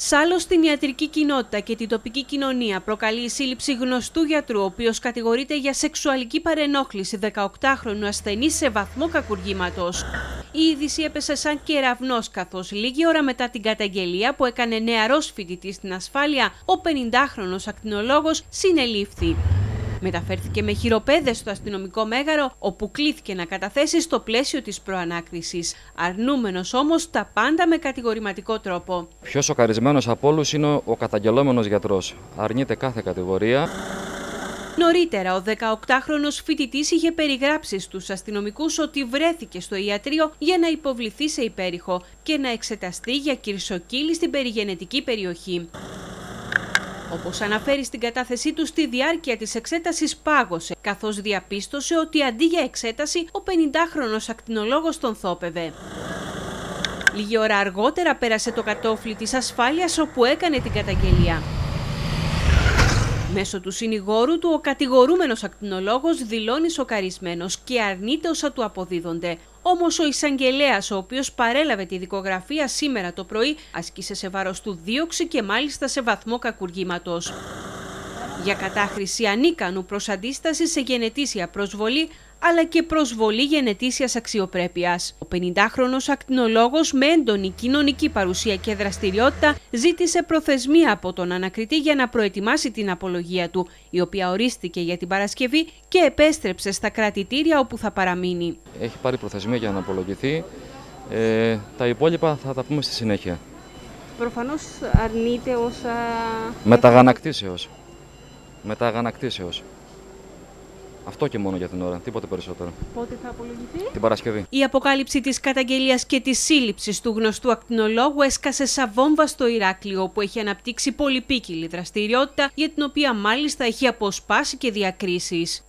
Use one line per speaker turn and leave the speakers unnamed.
Σάλο στην ιατρική κοινότητα και την τοπική κοινωνία προκαλεί η σύλληψη γνωστού γιατρού, ο οποίος κατηγορείται για σεξουαλική παρενόχληση 18χρονου ασθενή σε βαθμό κακουργήματος. Η είδηση έπεσε σαν κεραυνός, καθώς λίγη ώρα μετά την καταγγελία που έκανε νεαρός φοιτητής στην ασφάλεια, ο 50χρονο ακτινολόγος συνελήφθη. Μεταφέρθηκε με χειροπέδες στο αστυνομικό μέγαρο, όπου κλήθηκε να καταθέσει στο πλαίσιο της προανάκρισης. Αρνούμενος όμως τα πάντα με κατηγορηματικό τρόπο.
Πιο σοκαρισμένος από όλους είναι ο καταγγελόμενος γιατρός. Αρνείται κάθε κατηγορία.
Νωρίτερα, ο 18χρονος φοιτητής είχε περιγράψει στους αστυνομικούς ότι βρέθηκε στο ιατρείο για να υποβληθεί σε υπέρηχο και να εξεταστεί για κυρσοκύλη στην περιγενετική περιοχή. Όπως αναφέρει στην κατάθεσή του στη διάρκεια της εξέτασης πάγωσε, καθώς διαπίστωσε ότι αντί για εξέταση ο 50χρονος ακτινολόγος τον θόπευε. Λίγη ώρα αργότερα πέρασε το κατόφλι της ασφάλειας όπου έκανε την καταγγελία. Μέσω του συνηγόρου του, ο κατηγορούμενος ακτινολόγος δηλώνει σοκαρισμένος και αρνείται όσα του αποδίδονται. Όμως ο εισαγγελέας, ο οποίος παρέλαβε τη δικογραφία σήμερα το πρωί, ασκήσε σε βάρος του δίωξη και μάλιστα σε βαθμό κακουργήματος. Για κατάχρηση ανίκανου προς αντίσταση σε γενετήσια προσβολή, αλλά και προσβολή γενετήσιας αξιοπρέπειας. Ο 50χρονος ακτινολόγος με έντονη κοινωνική παρουσία και δραστηριότητα ζήτησε προθεσμία από τον ανακριτή για να προετοιμάσει την απολογία του, η οποία ορίστηκε για την Παρασκευή και επέστρεψε στα κρατητήρια όπου θα παραμείνει.
Έχει πάρει προθεσμία για να απολογηθεί. Ε, τα υπόλοιπα θα τα πούμε στη συνέχεια.
Προφανώς αρνείται όσα...
Μεταγανακτήσεως. Μεταγανακτήσεως. Αυτό και μόνο για την ώρα, τίποτε περισσότερο.
Πότε θα απολογηθεί;
Την Παρασκευή.
Η αποκάλυψη της καταγγελίας και της σύλληψης του γνωστού ακτινολόγου έσκασε σαν βόμβα στο Ηράκλειο, όπου έχει αναπτύξει πολυπίκυλη δραστηριότητα, για την οποία μάλιστα έχει αποσπάσει και διακρίσεις.